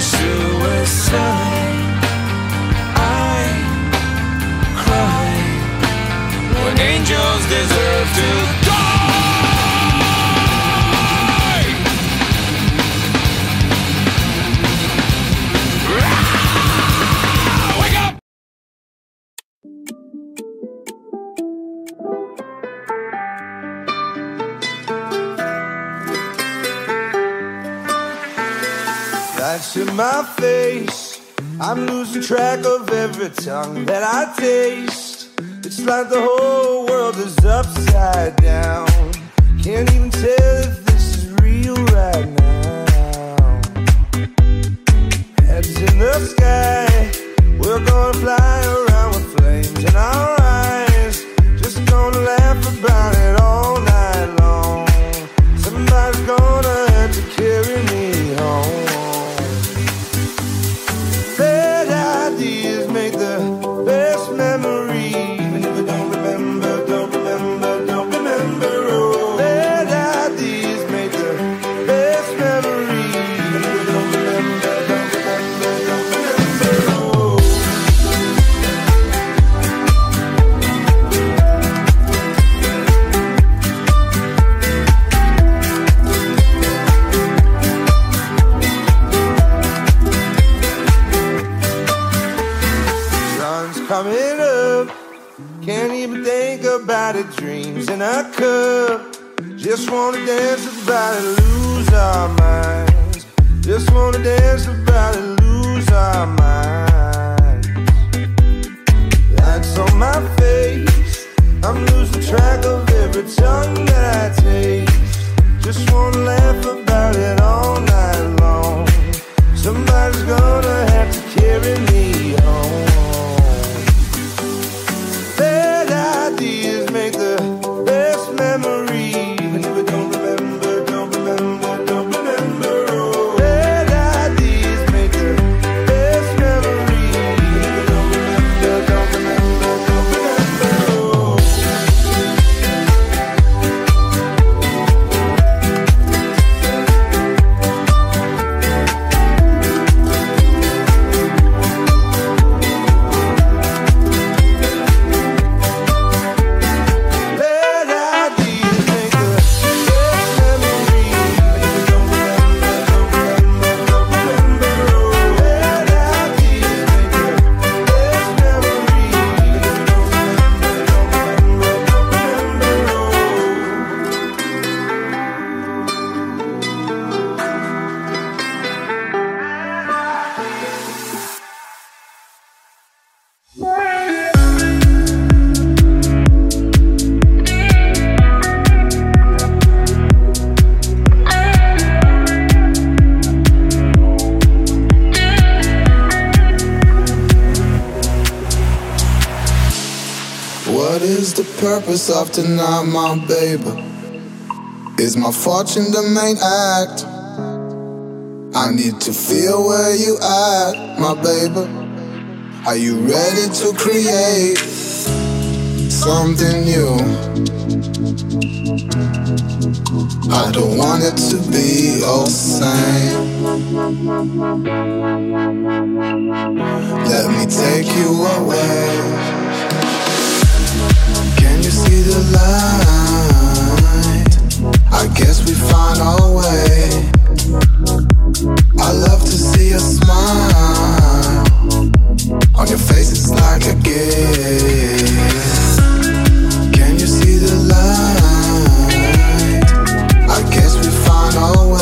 suicide. Lights in my face. I'm losing track of every tongue that I taste. It's like the whole world is upside down. Can't even tell if this is real right now. About. Dreams in a cup. Just wanna dance about it, lose our minds. Just wanna dance about it, lose our minds. Lights on my face. I'm losing track of every tongue that I taste. Just wanna laugh about it all night What is the purpose of tonight, my baby? Is my fortune the main act? I need to feel where you at, my baby. Are you ready to create something new? I don't want it to be all the same. Let me take you away.